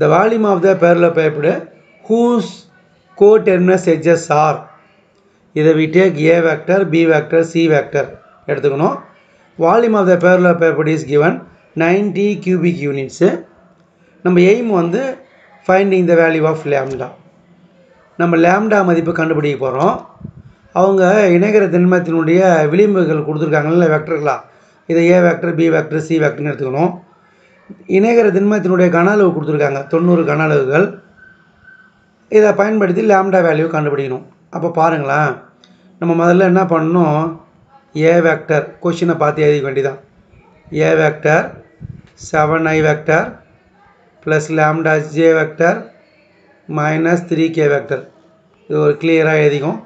The volume of the parallelepiped whose co-terminus edges are இதை we take a vector b vector c vector எடுத்துக்கணும். Volume of the parallelepiped is given ninety cubic units நம்ம aim வந்து finding the value of lambda நம்ம lambda மதிப்பு கண்டுபிடிக்க போகிறோம் அவங்க இணைகிற திண்மத்தினுடைய விளிம்புகள் கொடுத்துருக்காங்கல்ல வெக்டர்களா இதை A vector B vector C வெக்டர்னு எடுத்துக்கணும். இணைகர திண்மத்தினுடைய கன அளவு கொடுத்துருக்காங்க. தொண்ணூறு கன அளவுகள். இதை பயன்படுத்தி லேம்டா வேல்யூ கண்டுபிடிக்கணும். அப்போ பாருங்களேன். நம்ம முதல்ல என்ன பண்ணணும்? ஏ வேக்டர் கொஷினை பார்த்து எழுதிக்க வேண்டியதான் A vector seven I vector plus lambda J vector minus three K vector இது ஒரு கிளியராக எழுதிக்கும்.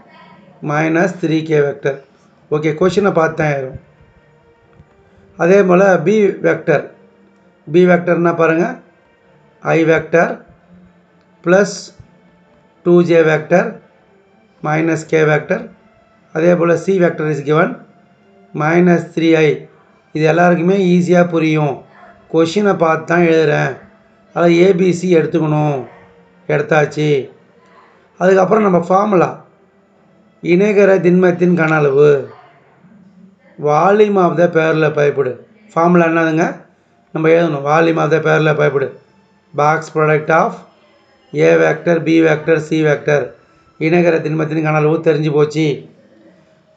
Minus three K vector okay கொஷினை பார்த்து தான் எழுதும். அதே போல் பி வெக்டர் பி வேக்டர்னா பாருங்கள் I vector plus two J vector minus K vector அதே போல் C vector is given minus three I இது எல்லாருக்குமே ஈஸியாக புரியும். கொஷினை பார்த்து தான் எழுதுகிறேன் அதில் ஏபிசி எடுத்துக்கணும். எடுத்தாச்சு. அதுக்கப்புறம் நம்ம ஃபார்முலா இணைகர திண்மத்தின் கன அளவு வால்யூம் ஆஃப் த பேரில் பயப்படு ஃபார்முலா என்னதுங்க? நம்ம எழுதணும். வால்யூம் ஆஃப் த பேரில் பயப்படு. Box product of A vector B vector C vector இணைகர திண்மத்தின் கன அளவு தெரிஞ்சு போச்சு.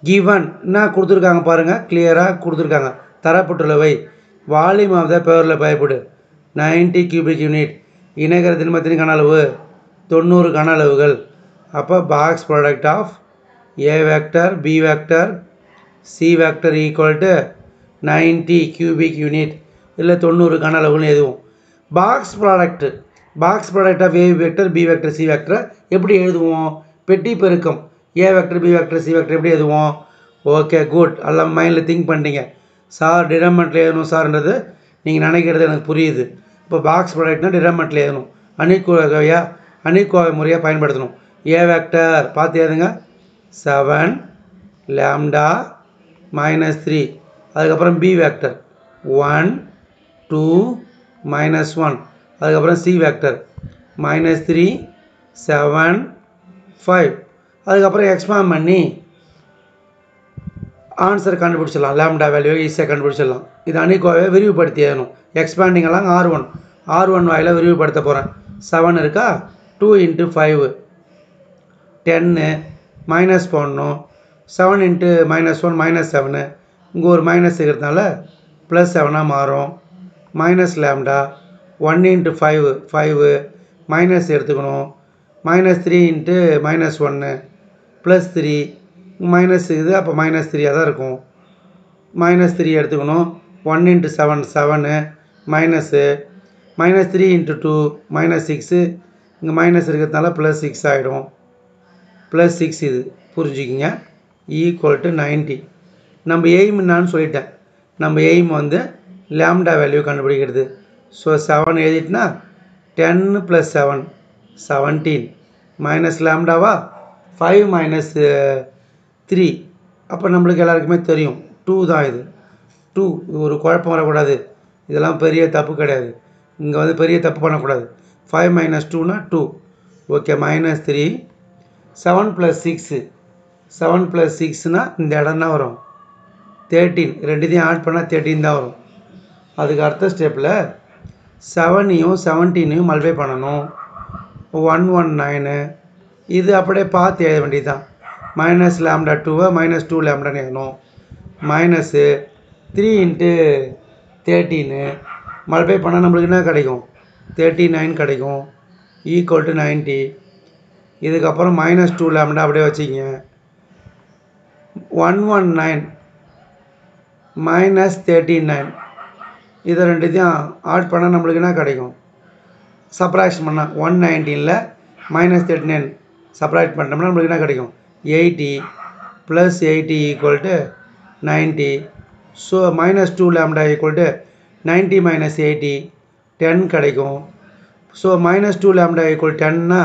கிவன் என்ன கொடுத்துருக்காங்க பாருங்கள் கிளியராக கொடுத்துருக்காங்க. தரப்பட்டுள்ளவை. வால்யூம் ஆஃப் த பேரில் பயப்படு. 90 கியூபிக் யூனிட் இணைகர திண்மத்தின் கன அளவு தொண்ணூறு கன அளவுகள் அப்போ box product of A vector B vector C vector equal to ninety cubic unit இல்லை தொண்ணூறு கன அளவுன்னு எதுவும் box product box product of A vector B vector C vector எப்படி எழுதுவோம்? பெட்டி பெருக்கம். A vector B vector C vector எப்படி எழுதுவோம்? ஓகே குட் எல்லாம் மைண்டில் திங்க் பண்ணிட்டீங்க. சார் டிடர்மெண்ட்டில் எழுதணும் சார்ன்றது நீங்கள் நினைக்கிறது எனக்கு புரியுது. இப்போ பாக்ஸ் ப்ராடக்ட்னா டிடர்மெண்ட்டில் எழுதணும். அணிக்கோவையா அணிக்கோவை முறையாக பயன்படுத்தணும். ஏ வெக்டர் பார்த்து எழுதுங்க. செவன் லேம்டா மைனஸ் த்ரீ அதுக்கப்புறம் B vector one two minus one அதுக்கப்புறம் C vector minus three seven five அதுக்கப்புறம் எக்ஸ்பேண்ட் பண்ணி ஆன்சர் கண்டுபிடிச்சிடலாம். லேம்டா வேல்யூ ஈஸியாக கண்டுபிடிச்சிடலாம். இது அணிக்கோவை விரிவுபடுத்தி ஏறணும் எக்ஸ்பேண்டிங்கெல்லாம் ஆர் ஒன் ஆர் ஒன் வாயில் விரிவுபடுத்த போகிறேன் செவன் இருக்கா? டூ இன்ட்டு ஃபைவ் டென்னு மைனஸ் போடணும். Seven into minus one minus seven இங்கே ஒரு மைனஸ் இருக்கிறதுனால ப்ளஸ் செவனாக மாறும். Minus lambda one into five five minus எடுத்துக்கணும். மைனஸ் த்ரீ இன்ட்டு மைனஸ் ஒன்று ப்ளஸ் த்ரீ மைனஸ் இது அப்போ மைனஸ் த்ரீயாக தான் இருக்கும். மைனஸ் த்ரீ எடுத்துக்கணும். One into seven seven minus minus three into two minus six இங்கே மைனஸ் இருக்கிறதுனால ப்ளஸ் சிக்ஸ் ஆகிடும் ப்ளஸ் சிக்ஸ் இது புரிஞ்சுக்கிங்க? ஈக்குவல் டு நைன்ட்டி நம்ம எய்ம் என்னான்னு சொல்லிட்டேன். நம்ம எய்ம் வந்து லேம்டா வேல்யூ கண்டுபிடிக்கிறது. So seven எழுதிட்டுனா ten plus seven seventeen minus லேம்டாவா? Five minus three அப்போ நம்மளுக்கு எல்லாருக்குமே தெரியும். டூ தான் இது. டூ ஒரு குழப்பம் வரக்கூடாது. இதெல்லாம் பெரிய தப்பு கிடையாது. இங்கே வந்து பெரிய தப்பு பண்ணக்கூடாது. ஃபைவ் மைனஸ் டூனா two okay minus three seven plus six seven plus சிக்ஸ்னால் இந்த இடம் தான் வரும். தேர்ட்டீன் ரெண்டுத்தையும் ஆட் பண்ணால் தேர்ட்டீன் தான் வரும். அதுக்கு அடுத்த ஸ்டெப்பில் செவனையும் செவன்டீனையும் மல்பை பண்ணணும். ஒன் ஒன் நைனு இது அப்படியே பார்த்து எழுத வேண்டியது தான் மைனஸ் லேம்டா டூவை மைனஸ் டூ லேம்டான்னு எழுதணும். Minus three into thirteen multiply பண்ணால் நம்மளுக்கு என்ன கிடைக்கும்? தேர்ட்டி நைன் கிடைக்கும். ஈக்குவல் டு நைன்ட்டி இதுக்கப்புறம் மைனஸ் டூ லேம்டா அப்படியே வச்சுக்கிங்க. One one nine minus thirty nine இதை ரெண்டுத்தையும் ஆட் பண்ணால் நம்மளுக்கு என்ன கிடைக்கும்? சப்ராக்ஷன் பண்ணால் ஒன் நைன்டீனில் மைனஸ் தேர்ட்டி நைன் சப்ராக்ட் பண்ணோம்னா நம்மளுக்கு என்ன கிடைக்கும்? Eighty plus eighty equal to ninety so minus two lambda equal to ninety minus eighty ten கிடைக்கும். So minus two lambda equal டென்னா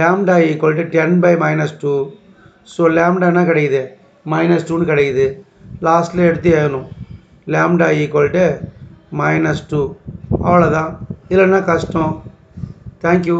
lambda equal to ten by minus two so lambda என்ன கிடைக்குது? Minus டூன்னு கிடைக்குது. லாஸ்ட்டில் எடுத்து எழுதணும். Lambda equal to minus two அவ்வளோதான் இல்லைன்னா கஷ்டம். தேங்க்யூ